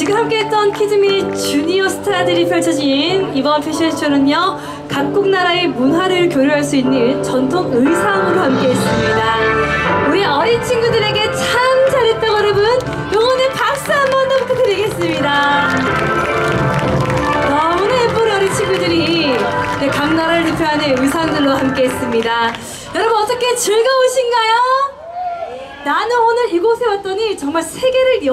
지금 함께했던 키즈미 주니어 스타들이 펼쳐진 이번 패션쇼는요 각국 나라의 문화를 교류할 수 있는 전통 의상으로 함께했습니다. 우리 어린 친구들에게 참 잘했다고 여러분 영원의 박수 한 번 더 부탁드리겠습니다. 아, 너무나 예쁜 어린 친구들이 네, 각 나라를 대표하는 의상들로 함께했습니다. 여러분 어떻게 즐거우신가요? 나는 오늘 이곳에 왔더니 정말 세계를 여